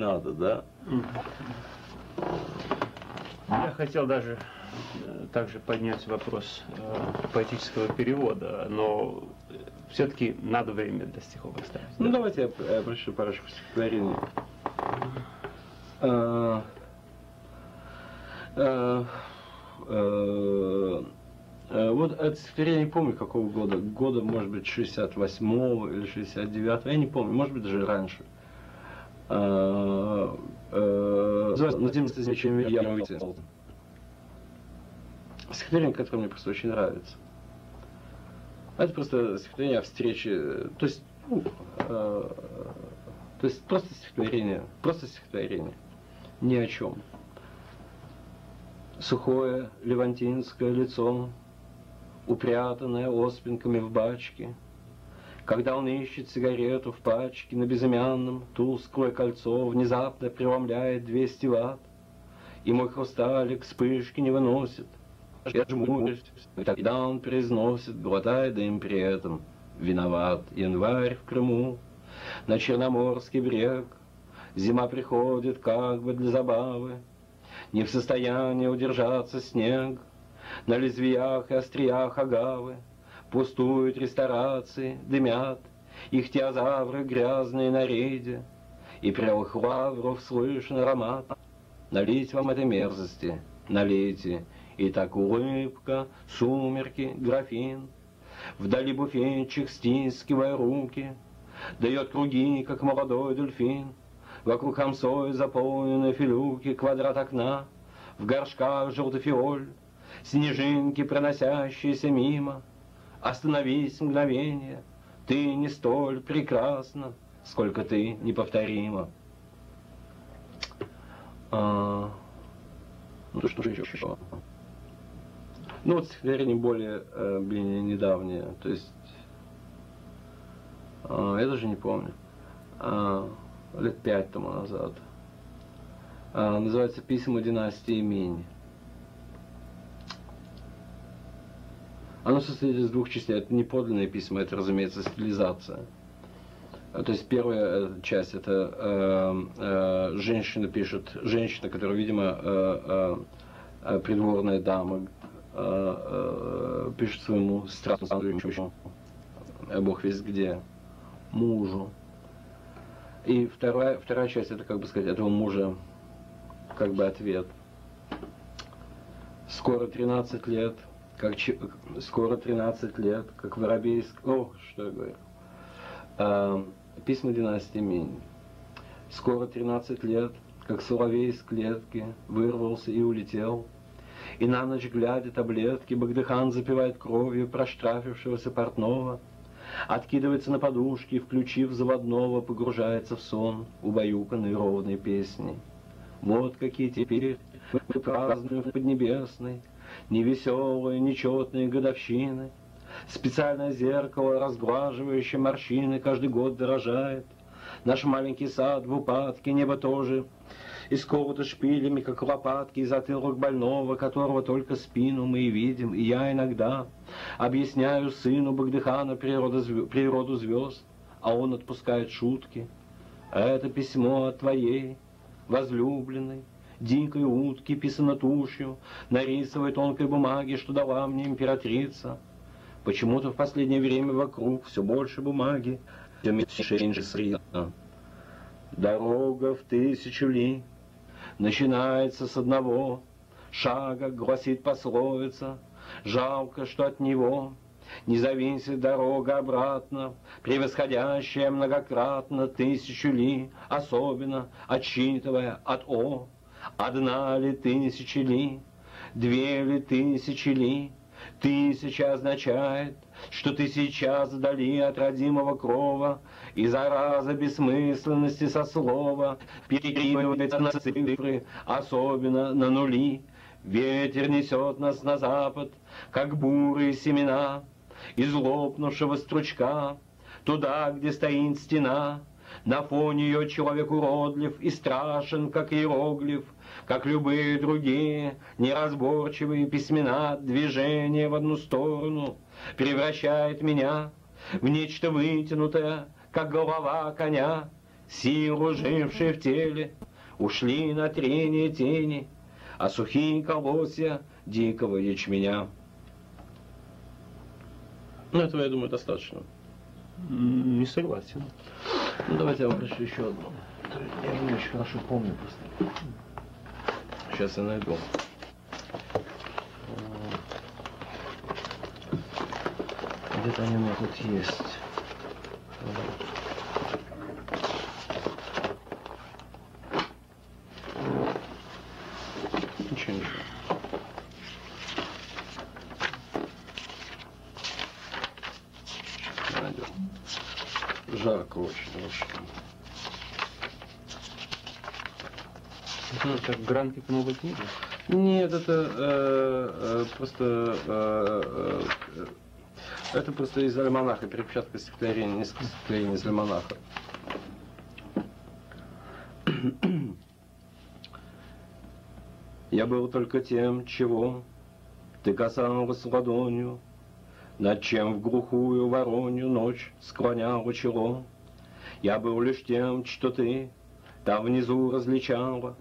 S2: Надо, да?
S1: Я хотел даже э, также поднять вопрос э, поэтического перевода, но все-таки надо время для стихов оставить.
S2: Ну, да? давайте я, я прочту парочку стихотворений. А, а, а, вот это стихотворение, я не помню какого года, года, может быть, 68-го или 69-го, я не помню, может быть, даже раньше. А, Называется «Наземным я выйти». Стихотворение, которое мне просто очень нравится. Это просто стихотворение о встрече, то есть, ну, э, то есть просто стихотворение, просто стихотворение, ни о чем. Сухое левантинское лицо, упрятанное оспинками в бачке, когда он ищет сигарету в пачке на безымянном, тусклое кольцо внезапно преломляет 200 ватт, и мой хрусталик вспышки не выносит. Я жмурюсь, тогда он произносит, глотая дым при этом, виноват январь в Крыму, на Черноморский брег, зима приходит как бы для забавы, не в состоянии удержаться снег, на лезвиях и остриях агавы, Пустуют ресторации, дымят, Их теозавры грязные на рейде, и прелых лавров слышен аромат. Налить вам этой мерзости, налейте, и так улыбка, сумерки, графин. Вдали буфетчик, стискивая руки, Дает круги, как молодой дельфин. Вокруг хамсой заполнены филюки, Квадрат окна, в горшках желтый фиоль, Снежинки, проносящиеся мимо. Остановись мгновение, ты не столь прекрасна, Сколько ты неповторима. А, ну что же еще? Ну вот стихотворение более, э, более недавнее, то есть э, я даже не помню, э, лет пять тому назад. Э, называется «Письма династии Минь». Оно состоит из двух частей. Это не подлинные письма, это, разумеется, стилизация. То есть первая часть это э, э, женщина пишет, женщина, которая, видимо, э, э, придворная дама, Э, э, пишет своему странствующему, э, бог весь где, мужу. И вторая, вторая часть, это, как бы сказать, этого мужа, как бы ответ. Скоро 13 лет, как скоро 13 лет, как воробейск... О, что я говорю. А, письма династии Минь. Скоро 13 лет, как соловей из клетки вырвался и улетел, и на ночь глядя таблетки Багдыхан запивает кровью проштрафившегося портного, Откидывается на подушки, включив заводного, погружается в сон, убаюканный ровной песней. Вот какие теперь мы празднуем в Поднебесной, Невеселые, нечетные годовщины. Специальное зеркало, разглаживающее морщины, Каждый год дорожает. Наш маленький сад в упадке, небо тоже и сколото шпилями, как лопатки, и затылок больного, которого только спину мы и видим. И я иногда объясняю сыну Багдыхана природу звезд, а он отпускает шутки. Это письмо от твоей, возлюбленной, дикой утки, писано тушью, на рисовой тонкой бумаге, что дала мне императрица. Почему-то в последнее время вокруг все больше бумаги, все меньше меньше средства. Дорога в тысячу ли, начинается с одного шага, гласит пословица. Жалко, что от него не зависит дорога обратно, превосходящая многократно тысячу ли, особенно отсчитывая от О. Одна ли тысячи ли, две ли тысячи ли, тысяча означает, что ты сейчас вдали от родимого крова, и зараза бессмысленности со слова перекидывается на цифры, особенно на нули. Ветер несет нас на запад, как бурые семена, из лопнувшего стручка, туда, где стоит стена. На фоне ее человек уродлив и страшен, как иероглиф, как любые другие неразборчивые письмена, движение в одну сторону превращает меня в нечто вытянутое, как голова коня, силу жившие в теле, ушли на трение тени, а сухие колосья дикого ячменя. Ну, этого, я думаю, достаточно.
S1: Не согласен.
S2: Ну, давайте я вам еще одну. Я не очень хорошо помню просто. Сейчас я найду. Где-то они у меня тут есть. Ничего, ничего. Найдем. Жарко очень, очень.
S1: К новой книге?
S2: Нет, это э, э, просто э, э, это просто из альманаха, перепечатка стихотворения, несколько стихотворений из альманаха. Я был только тем, чего ты касалась ладонью, Над чем в глухую воронью ночь склоняла чело. Я был лишь тем, что ты там внизу различала,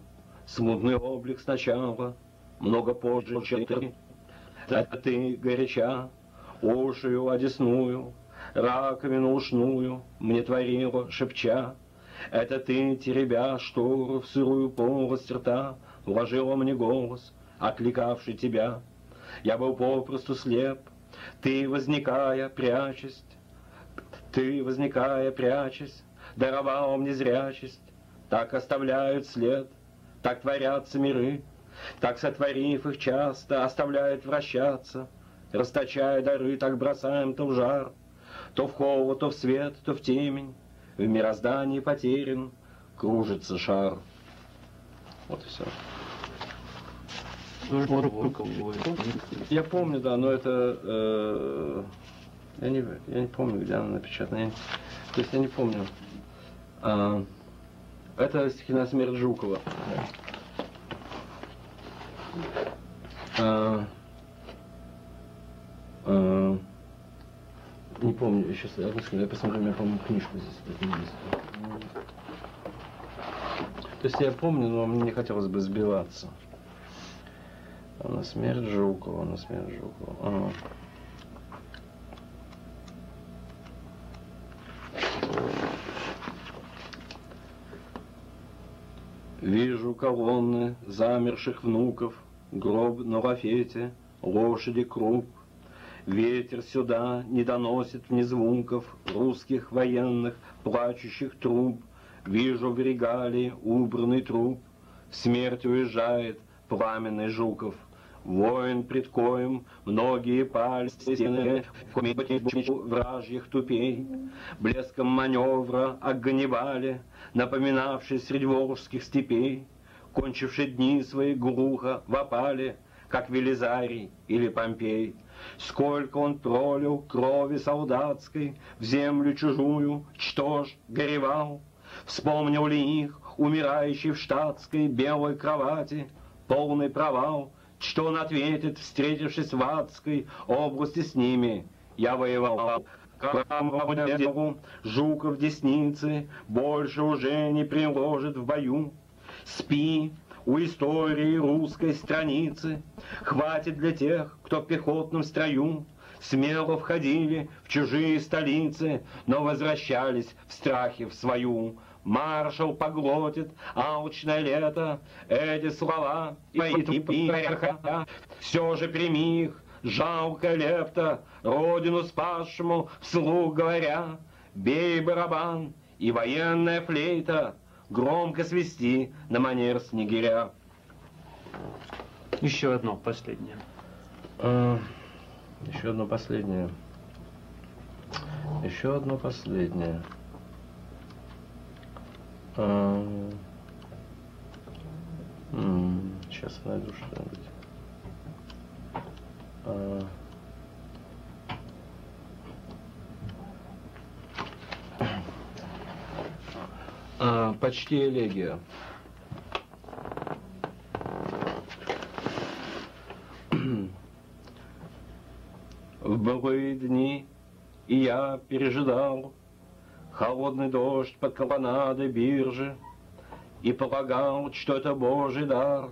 S2: Смутный облик сначала, много позже, чем ты. А ты горяча, ушию одесную, раковину ушную мне творила, шепча, Это ты, теребя штору в сырую полость рта, Вложила мне голос, окликавший тебя. Я был попросту слеп, ты, возникая, прячась, Ты, возникая, прячась, даровал мне зрячесть. Так оставляют след, так творятся миры, Так, сотворив их часто, оставляют вращаться, Расточая дары, так бросаем то в жар, То в холод, то в свет, то в темень, В мироздании потерян кружится шар. Вот и все. Я помню, да, но это... Э, я, не, я не помню, где она напечатана. Я, то есть я не помню. А, это стихи на смерть Жукова. А, а, не помню, сейчас секунду, я посмотрю, у меня, по-моему, книжку здесь То есть я помню, но мне не хотелось бы сбиваться. На смерть Жукова, на смерть Жукова. А. Вижу колонны замерших внуков, Гроб на лафете, лошади круг. Ветер сюда не доносит мне звуков Русских военных плачущих труб. Вижу в регале убранный труп, Смерть уезжает, пламенный Жуков — Воин пред коем многие пальцы стены вражьих тупей, Блеском маневра огневали, напоминавший среди волжских степей, Кончивший дни свои глухо в опале, как Велизарий или Помпей. Сколько он пролил крови солдатской в землю чужую, что ж, горевал, Вспомнил ли их, умирающий в штатской белой кровати, полный провал — что он ответит, встретившись в адской области с ними? Я воевал. Камову, Жуков десницы больше уже не приложит в бою. Спи, у истории русской страницы Хватит для тех, кто в пехотном строю Смело входили в чужие столицы, Но возвращались в страхе в свою маршал поглотит алчное лето, эти слова и типа все же прими их, жалко лепта, родину спасшему вслух говоря, бей барабан и военная флейта, громко свисти на манер снегиря.
S1: Еще одно последнее.
S2: А, еще одно последнее. Еще одно последнее. Сейчас найду что-нибудь. А, почти элегия. В былые дни и я пережидал холодный дождь под колоннадой биржи, И полагал, что это Божий дар.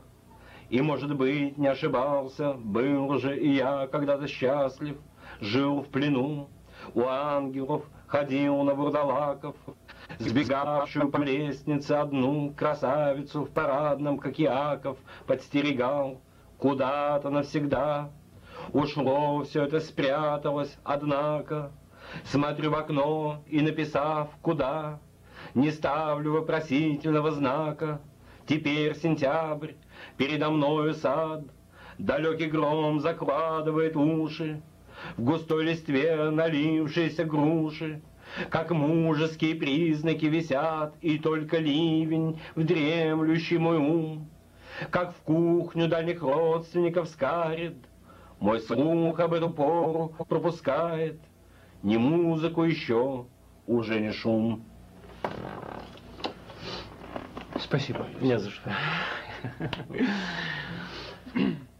S2: И, может быть, не ошибался, был же и я когда-то счастлив, Жил в плену у ангелов, ходил на бурдалаков, Сбегавшую по лестнице одну красавицу В парадном, как Яков, подстерегал Куда-то навсегда. Ушло все это, спряталось, однако Смотрю в окно и, написав «Куда?», Не ставлю вопросительного знака. Теперь сентябрь, передо мною сад, Далекий гром закладывает уши, В густой листве налившиеся груши, Как мужеские признаки висят, И только ливень в дремлющий мой ум, Как в кухню дальних родственников скарит, Мой слух об эту пору пропускает — ни музыку еще, уже не шум.
S1: Спасибо.
S2: Не за что.